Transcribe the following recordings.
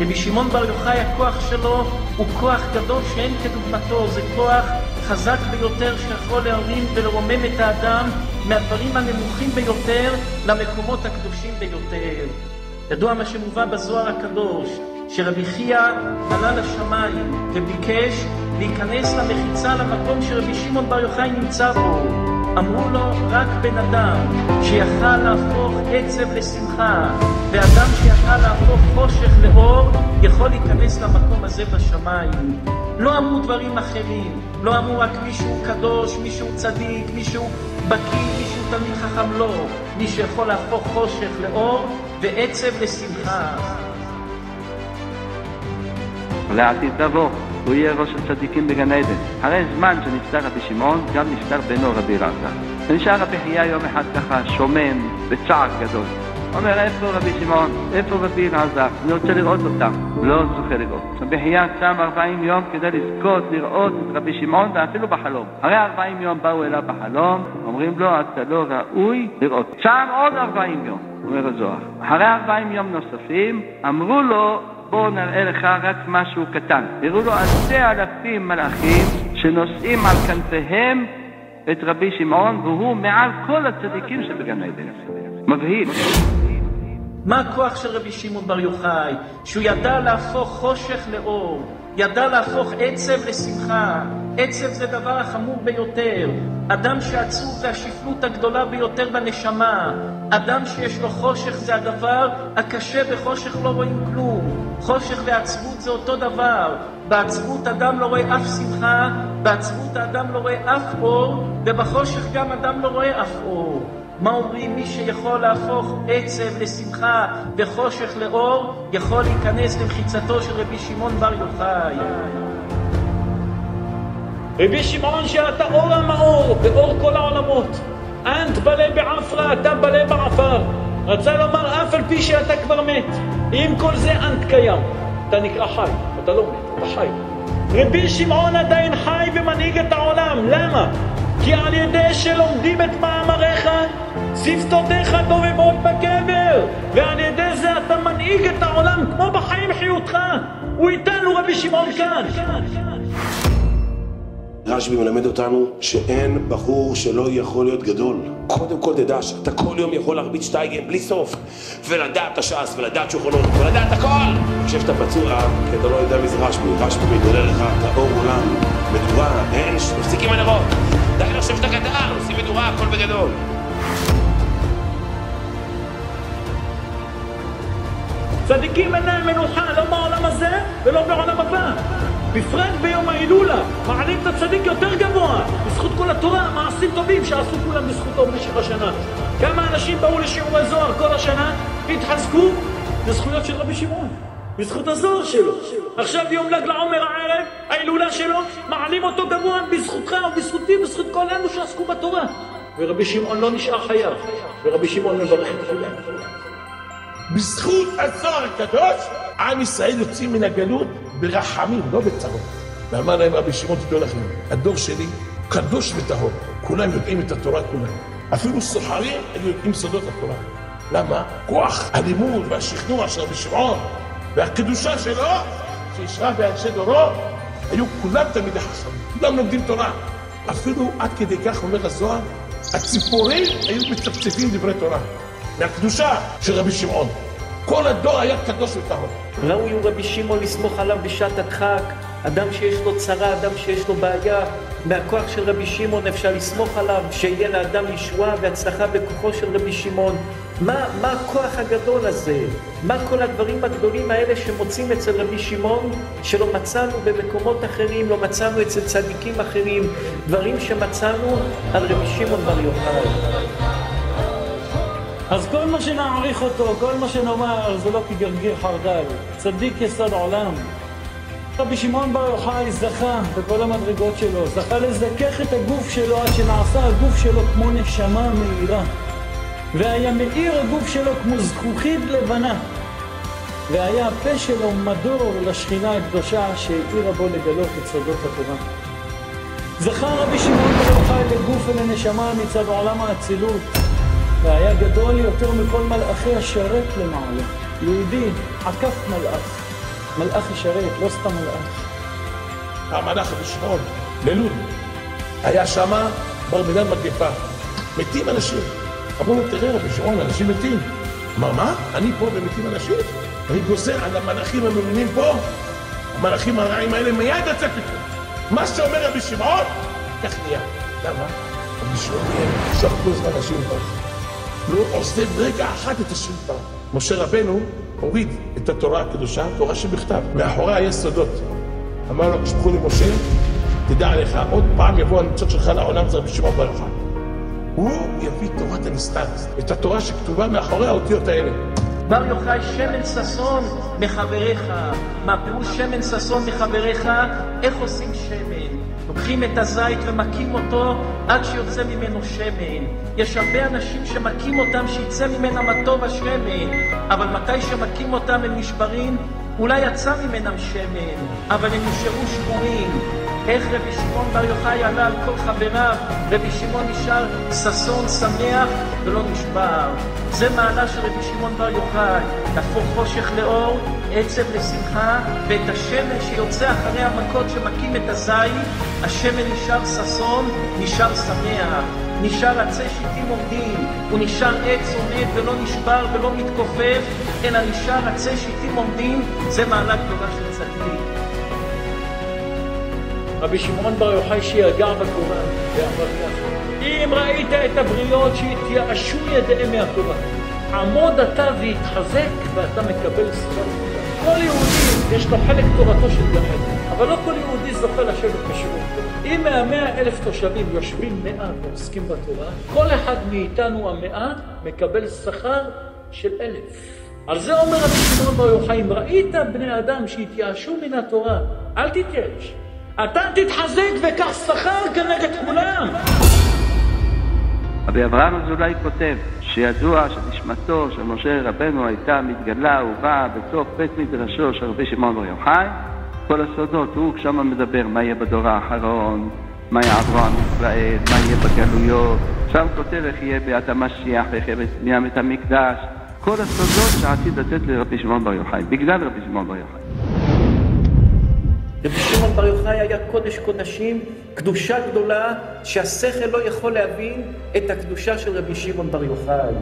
רבי שמעון בר יוחאי, הכוח שלו הוא כוח גדול שאין כדוגמתו, זה כוח חזק ביותר שיכול להרים ולרומם את האדם מהדברים הנמוכים ביותר למקומות הקדושים ביותר. ידוע מה שמובא בזוהר הקדוש, שרבי חייא עלה לשמיים וביקש להיכנס למחיצה למקום שרבי שמעון בר יוחאי נמצא בו. אמרו לו רק בן אדם שיכל להפוך עצב לשמחה ואדם שיכל להפוך חושך לאור יכול להיכנס למקום הזה בשמיים. לא אמרו דברים אחרים, לא אמרו רק מישהו קדוש, מישהו צדיק, מישהו בקיא, מישהו תלמיד חכם, לא. מי שיכול להפוך חושך לאור ועצב לשמחה. לעתיד לבוא, הוא יהיה ראש הצדיקים בגן עדן. הרי זמן שנפטר רבי שמעון, גם נפטר בנו רבי אלעזר. ונשאר רבי חייא יום אחד ככה שומם, בצער גדול. אומר, איפה רבי שמעון? איפה רבי אלעזר? אני רוצה לראות אותם. לא זוכה לראות. רבי חייא צם 40 יום כדי לזכות לראות את רבי שמעון, ואפילו בחלום. הרי 40 יום באו אליו בחלום, אומרים לו, אתה לא ראוי לראות. צם עוד 40 יום, אומר הזוהר. אחרי 40 יום נוספים, אמרו לו, בואו נראה לך רק משהו קטן. הראו לו אלפי אלפים מלאכים שנושאים על כנפיהם את רבי שמעון, והוא מעל כל הצדיקים שבגן עדן. מבהיל. מה הכוח של רבי שמעון בר יוחאי? שהוא ידע להפוך חושך לאור, ידע להפוך עצב לשמחה. עצב זה דבר החמור ביותר. אדם שעצוב זה השפלות הגדולה ביותר בנשמה. אדם שיש לו חושך זה הדבר הקשה, בחושך לא רואים כלום. חושך ועצבות זה אותו דבר. בעצבות אדם לא רואה אף שמחה, בעצבות האדם לא רואה אף אור, ובחושך גם אדם לא רואה אף אור. מה אומרים? מי שיכול להפוך עצב לשמחה וחושך לאור, יכול להיכנס למחיצתו של רבי שמעון בר יוחאי. רבי שמעון שאתה אור המאור, באור כל העולמות. אנט בלה בעפרא, אתה בלה בעפר. רצה לומר, אף על פי שאתה כבר מת. עם כל זה אנט קיים. אתה נקרא חי, אתה לא מת, אתה חי. רבי שמעון עדיין חי ומנהיג את העולם, למה? כי על ידי שלומדים את מאמריך, שפתותיך דובבות בקבר, ועל ידי זה אתה מנהיג את העולם כמו בחיים חיותך. הוא איתנו רבי שמעון כאן. רשב"י מלמד אותנו שאין בחור שלא יכול להיות גדול. קודם כל תדע שאתה כל יום יכול להרביץ שטייגן בלי סוף, ולדעת את הש"ס, ולדעת שולחנות, ולדעת הכל! אני חושב שאתה פצוע, כי אתה לא יודע מי זה רשב"י. רשב"י מגלה לך את האור עולם, מדורה, אש, מפסיקים הנרות. די לחשוב שאתה קטן, עושים מדורה, הכל בגדול. צדיקים אין להם מנוחה, לא בעולם הזה ולא בעולם הבא. בפרט ביום ההילולה, מעלים את הצדיק יותר גבוה, בזכות כל התורה, מעשים טובים שעשו כולם בזכותו במשך השנה. כמה אנשים באו לשיעורי זוהר כל השנה והתחזקו בזכויות של רבי שמעון, בזכות הזוהר שלו. עכשיו יום ל"ג לעומר הערב, ההילולה שלו, מעלים אותו גבוה בזכותך ובזכותי, בזכות כל אלו שעסקו בתורה. ורבי שמעון לא נשאר חייב, ורבי שמעון מברך את כולם. בזכות הזוהר הקדוש, עם ישראל יוצאים מן הגלות ברחמים, לא בצרות. ואמר להם רבי שמעון, תדעו לכם, הדור שלי קדוש וטהור. כולם יודעים את התורה כולם. אפילו סוחרים היו יודעים סודות התורה. למה? כוח הלימוד והשכנוע של רבי שמעון והקדושה שלו, שאישרה באנשי דורו, היו כולם תלמידי חכמים, כולם לומדים תורה. אפילו עד כדי כך אומר הזוהר, הציפורים היו מצפצפים דברי תורה. מהקדושה של רבי שמעון. כל הדור היה קדוש וטהור. ראוי הוא רבי שמעון לסמוך עליו בשעת הדחק, אדם שיש לו צרה, אדם שיש לו בעיה, מהכוח של רבי שמעון אפשר לסמוך עליו, שיהיה לאדם ישועה והצלחה בכוחו של רבי שמעון. מה, מה הכוח הגדול הזה? מה כל הדברים הגדולים האלה שמוצאים אצל רבי שמעון, שלא מצאנו במקומות אחרים, לא מצאנו אצל צדיקים אחרים, דברים שמצאנו על רבי שמעון בר יוחאי. אז כל מה שנעריך אותו, כל מה שנאמר, זה לא כגרגיר חרדל. צדיק יסוד עולם. רבי שמעון בר יוחאי זכה בכל המדרגות שלו, זכה לזכך את הגוף שלו עד שנעשה הגוף שלו כמו נשמה מאירה. והיה מאיר הגוף שלו כמו זכוכית לבנה. והיה הפה שלו מדור לשכינה הקדושה שהאירה בו לגלות את סודות התורה. זכה רבי שמעון בר יוחאי לגוף ולנשמה מצד עולם האצילות. והיה גדול יותר מכל מלאכי השרת למעלה. יהודי עקף מלאך. מלאך ישרת, לא סתם מלאך. פעם הלך ללוד, היה שמה בר מינן מגפה, מתים אנשים. אמרו לו, תראה רבי שמעון, אנשים מתים. אמר, מה? אני פה ומתים אנשים? אני גוזר על המלאכים הממונים פה, המלאכים הרעים האלה מיד יצא פתאום. מה שאומר רבי שמעון, כך נהיה. למה? רבי שמעון נהיה, שח כל הזמן השלטון. לא עוזב רגע אחת את השלטון. משה רבנו הוריד את התורה הקדושה, תורה שבכתב. מאחוריה יש סודות. אמר לו, כשפכו למשה, תדע לך, עוד פעם יבוא הניצות שלך לעולם, זה רבי שמעון בר יוחאי. הוא יביא תורת הנסתר, את התורה שכתובה מאחורי האותיות האלה. בר יוחאי שמן ששון מחבריך. מה פירוש שמן ששון מחבריך? איך עושים שמן? לוקחים את הזית ומכים אותו עד שיוצא ממנו שמן. יש הרבה אנשים שמכים אותם שיצא ממנה מה טוב השמן, אבל מתי שמכים אותם הם נשברים, אולי יצא ממנם שמן, אבל הם נשארו שבורים. איך רבי שמעון בר יוחאי עלה על כל חבריו, רבי שמעון נשאר ששון, שמח ולא נשבר. זה מעלה של רבי שמעון בר יוחאי, להפוך חושך לאור, עצב לשמחה, ואת השמן שיוצא אחרי המכות שמכים את הזית, השמן נשאר ששון, נשאר שמח. נשאר עצי שיטים עומדים, הוא נשאר עץ עומד ולא נשבר ולא מתכופף, אלא נשאר עצי שיטים עומדים, זה מעלה גדולה של צדיק. רבי שמעון בר יוחאי שיגע בקוראן, ככה, אם ראית את הבריות שהתייאשו ידיהם מהתורה, עמוד אתה והתחזק ואתה מקבל שכר כל יהודי יש לו חלק תורתו של גן אבל לא כל יהודי זוכה לשבת בשירות. אם מהמאה אלף תושבים יושבים מאה ועוסקים בתורה, כל אחד מאיתנו המאה מקבל שכר של אלף. על זה אומר רבי שמעון בר יוחאי, אם ראית בני אדם שהתייאשו מן התורה, אל תתייאש. אתה תתחזק וקח שכר כנגד כולם. רבי אברהם אזולאי כותב שידוע שנשמתו של משה רבנו הייתה מתגלה ובאה בסוף בית מדרשו של רבי שמעון בר יוחאי. כל הסודות, הוא שם מדבר מה יהיה בדור האחרון, מה יעברו עם ישראל, מה יהיה בגלויות, שם כותב איך יהיה ביאת המשיח, איך יהיה בבניית המקדש, כל הסודות שעתיד לתת לרבי שמעון בר יוחאי, בגלל רבי שמעון בר יוחאי. רבי שמעון בר יוחאי היה קודש קודשים, קדושה גדולה, שהשכל לא יכול להבין את הקדושה של רבי שמעון בר יוחאי.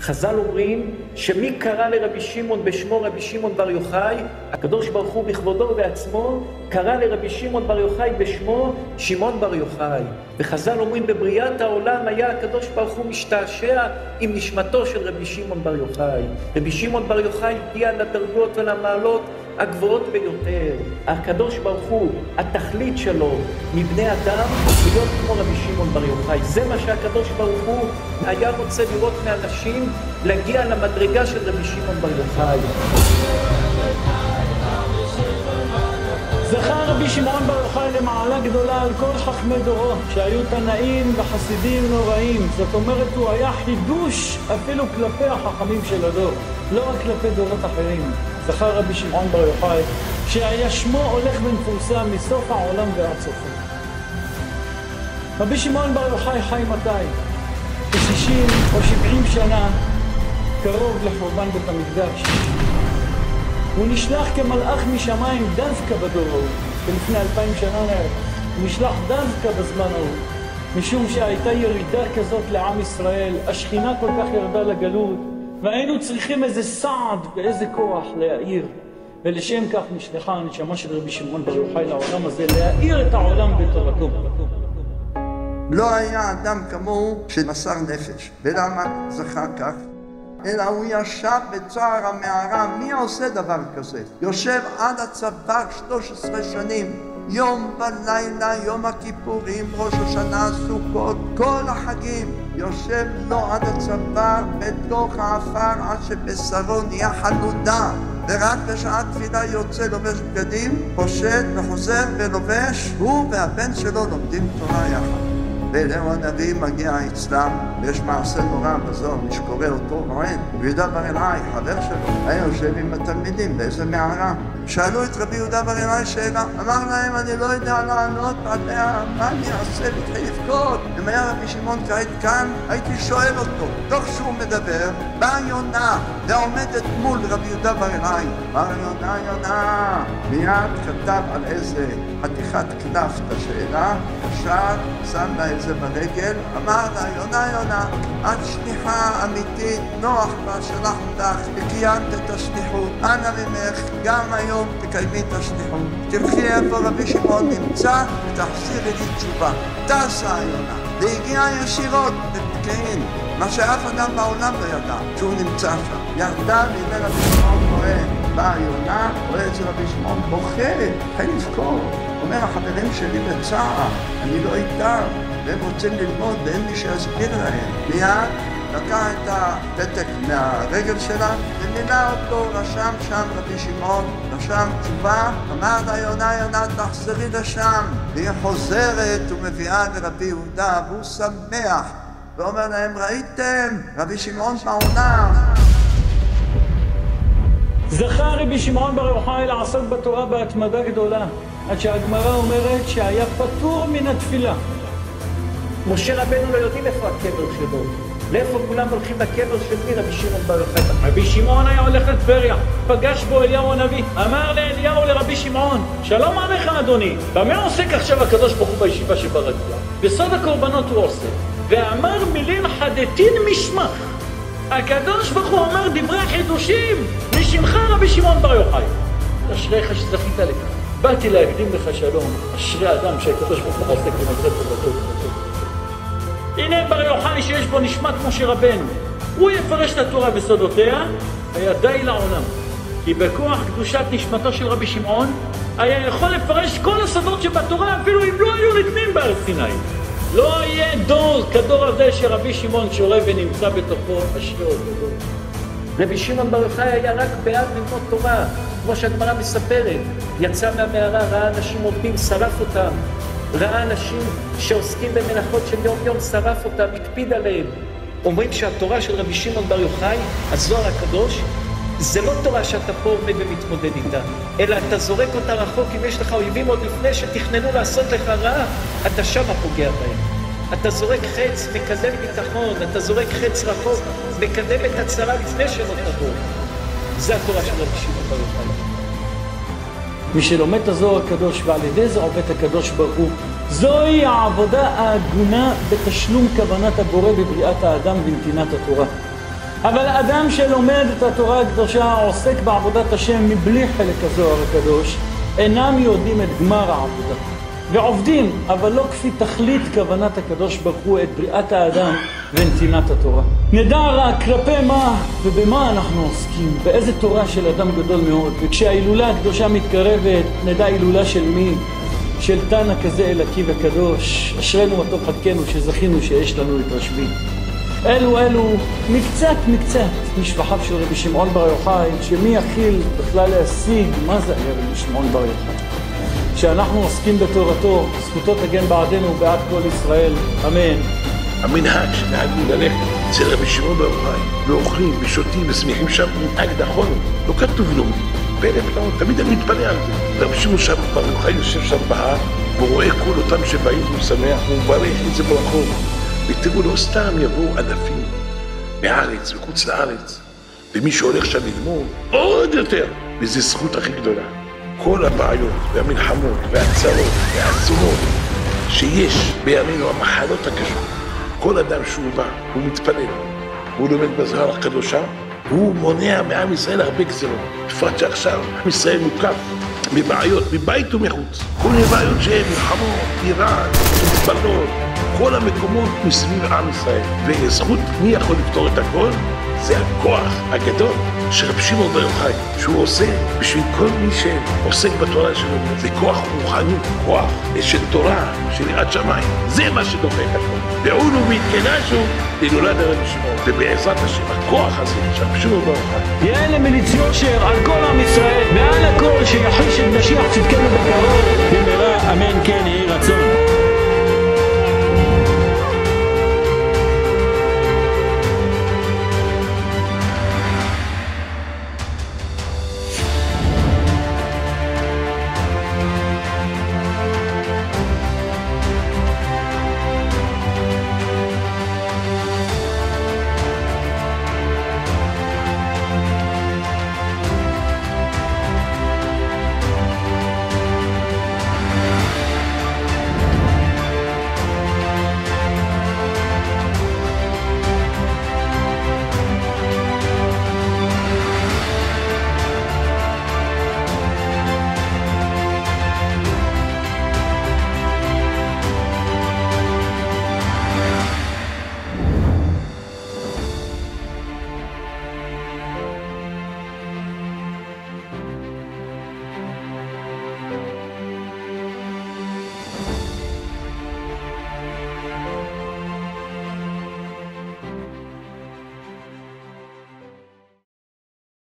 חז"ל אומרים שמי קרא לרבי שמעון בשמו רבי שמעון בר יוחאי, הקדוש ברוך הוא בכבודו ובעצמו קרא לרבי שמעון בר יוחאי בשמו שמעון בר יוחאי. וחז"ל אומרים בבריאת העולם היה הקדוש ברוך הוא משתעשע עם נשמתו של רבי שמעון בר יוחאי. רבי שמעון בר יוחאי הגיע לדרגות ולמעלות הגבוהות ביותר. הקדוש ברוך הוא, התכלית שלו מבני אדם, להיות כמו רבי שמעון בר יוחאי. זה מה שהקדוש ברוך הוא היה רוצה לראות מאנשים, להגיע למדרגה של רבי שמעון בר יוחאי. זכה רבי שמעון בר יוחאי למעלה גדולה על כל חכמי דורו, שהיו תנאים וחסידים נוראים. זאת אומרת, הוא היה חידוש אפילו כלפי החכמים של הדור, לא רק כלפי דורות אחרים. זכה רבי שמעון בר יוחאי, שהיה שמו הולך ומפורסם מסוף העולם ועד סופו. רבי שמעון בר יוחאי חי מתי? כ-60 או 70 שנה קרוב לחורבן בית המקדש. הוא נשלח כמלאך משמיים דווקא בדור ההוא, ולפני אלפיים שנה נערך. הוא נשלח דווקא בזמן ההוא, משום שהייתה ירידה כזאת לעם ישראל, השכינה כל כך ירדה לגלות, והיינו צריכים איזה סעד ואיזה כוח להאיר. ולשם כך נשלחה הנשמה של רבי שמעון בר יוחאי לעולם הזה, להאיר את העולם בתורתו. לא היה אדם כמוהו שמסר נפש. ולמה זכה כך? אלא הוא ישב בצער המערה, מי עושה דבר כזה? יושב עד הצוואר 13 שנים, יום ולילה, יום הכיפורים, ראש השנה, סוכות, כל החגים, יושב לו עד הצוואר בתוך העפר עד שבשרו נהיה חלודה ורק בשעת תפילה יוצא לובש בגדים, פושט וחוזר ולובש, הוא והבן שלו לומדים תורה יחד. ואליהו הנביא מגיע אצלם, ויש מעשה נורא בזוהר, מי שקורא אותו רועד. ויהודה בר אלעאי, חבר שלו, היה יושב עם התלמידים באיזה מערה. שאלו את רבי יהודה בר ינאי שאלה, אמר להם אני לא יודע לענות עליה, מה אני אעשה והתחיל לבכות. אם היה רבי שמעון כעת כאן, הייתי שואל אותו, תוך שהוא מדבר, באה יונה ועומדת מול רבי יהודה בר ינאי. אמר יונה יונה, מיד כתב על איזה חתיכת קלף את השאלה, ישר שם לה את זה ברגל, אמר לה יונה יונה, את שליחה אמיתית, נוח בה שלח אותך וקיימת את השליחות. אנא ממך, גם היום תקיימי את השליחות. תלכי איפה רבי שמעון נמצא ותחזירי לי תשובה. טסה היונה, והגיעה ישירות לפקיעין, מה שאף אדם בעולם לא ידע, שהוא נמצא שם. ירדה ממנה רבי שמעון רואה, באה יונה, רואה את זה רבי שמעון, בוכה, התחיל לבכות. אומר, החברים שלי בצער, אני לא איתם, והם רוצים ללמוד ואין מי שיסביר להם. מיד לקח את הפתק מהרגל שלה ומילא אותו, רשם שם רבי שמעון, רשם תשובה, אמר לה יונה יונה תחזרי לשם. והיא חוזרת ומביאה לרבי יהודה והוא שמח ואומר להם ראיתם? רבי שמעון בעונה. זכה רבי שמעון בר יוחאי לעסוק בתורה בהתמדה גדולה עד שהגמרא אומרת שהיה פטור מן התפילה. משה רבנו לא יודעים איפה הקבר שלו. לאיפה כולם הולכים לקבר של מי? רבי שמעון בר יוחאי. רבי שמעון היה הולך לטבריה, פגש בו אליהו הנביא, אמר לאליהו לרבי שמעון, שלום עליך אדוני, במה עוסק עכשיו הקדוש ברוך הוא בישיבה שברגוע? בסוד הקורבנות הוא עוסק, ואמר מילים חדתין משמך. הקדוש ברוך הוא אומר דברי חידושים משמך רבי שמעון בר יוחאי. אשריך שזכית לכך. באתי להקדים לך שלום, אשרי אדם שהקדוש ברוך הוא עוסק במדרי טובתו. הנה בר יוחאי שיש בו נשמת משה רבנו. הוא יפרש את התורה בסודותיה, היה די לעולם. כי בכוח קדושת נשמתו של רבי שמעון, היה יכול לפרש כל הסודות שבתורה, אפילו אם לא היו ניתנים בהר סיני. לא יהיה דור כדור הזה שרבי שמעון שורה ונמצא בתוכו, אשרי אותו. רבי שמעון בר יוחאי היה רק בעד ללמוד תורה, כמו שהגמרא מספרת. יצא מהמערה, ראה אנשים עובדים, שרף אותם. ראה אנשים שעוסקים במלאכות של יום-יום, שרף אותם, הקפיד עליהם. אומרים שהתורה של רבי שמעון בר יוחאי, הזוהר הקדוש, זה לא תורה שאתה פה עומד ומתמודד איתה, אלא אתה זורק אותה רחוק אם יש לך אויבים עוד לפני שתכננו לעשות לך רע, אתה שמה פוגע בהם. אתה זורק חץ, מקדם ביטחון, אתה זורק חץ רחוק, מקדם את הצרה לפני שלא תבוא. זה התורה של רבי שמעון בר יוחאי. מי שלומד את הזוהר הקדוש ועל ידי זה עובד הקדוש ברוך הוא, זוהי העבודה ההגונה בתשלום כוונת הבורא בבריאת האדם ונתינת התורה. אבל אדם שלומד את התורה הקדושה עוסק בעבודת השם מבלי חלק הזוהר הקדוש, אינם יודעים את גמר העבודה. ועובדים, אבל לא כפי תכלית כוונת הקדוש ברוך הוא את בריאת האדם ונתינת התורה. נדע רק כלפי מה ובמה אנחנו עוסקים, באיזה תורה של אדם גדול מאוד, וכשההילולה הקדושה מתקרבת, נדע הילולה של מי? של תנא כזה אלוקי וקדוש, אשרינו מה טוב חלקנו שזכינו שיש לנו את רשב"י. אלו אלו מקצת מקצת משפחיו של רבי שמעון בר יוחאי, שמי יכיל בכלל להשיג מה זה היה רבי שמעון בר יוחאי. שאנחנו עוסקים בתורתו, זכותו תגן בעדנו ובעד כל ישראל, אמן. המנהג שנהגו ללכת אצל רבי שמעון בר יוחאי, ואוכלים ושותים ושמחים שם, מנהג נכון, לא כתוב לומדים. פלא פלאות, תמיד אני מתפלא על זה. רבי שמעון שם, בר יוחאי יושב שם בהר, והוא רואה כל אותם שבאים והוא שמח, והוא מברך את זה ברחוב. ותראו, לא סתם יבואו אלפים מהארץ וחוץ לארץ, ומי שהולך שם ללמוד, עוד יותר, וזו זכות הכי גדולה. כל הבעיות והמלחמות והצרות והאסונות שיש בימינו, המחלות הקשות, כל אדם שהוא בא, הוא מתפלל, הוא לומד בזהר הקדושה, הוא מונע מעם ישראל הרבה גזרות. בפרט שעכשיו עם ישראל מוקף מבעיות, מבית ומחוץ. כל מיני בעיות שהן מלחמות, איראן, מזבלות, כל המקומות מסביב עם ישראל. וזכות מי יכול לפתור את הכל? זה הכוח הגדול של רב שמעון בר יוחאי, שהוא עושה בשביל כל מי שעוסק בתורה שלו. זה כוח רוחני, כוח של תורה, של יראת שמיים. זה מה שדופק הכל. ועולו והתכנסו להילולת הרבי שמעון. ובעזרת השם, הכוח הזה של רב שמעון בר יוחאי. יהיה למליציות שר על כל עם ישראל, ועל הכל שיחיש את משיח צדקנו בקרוב, במהרה אמן כן יהי רצון.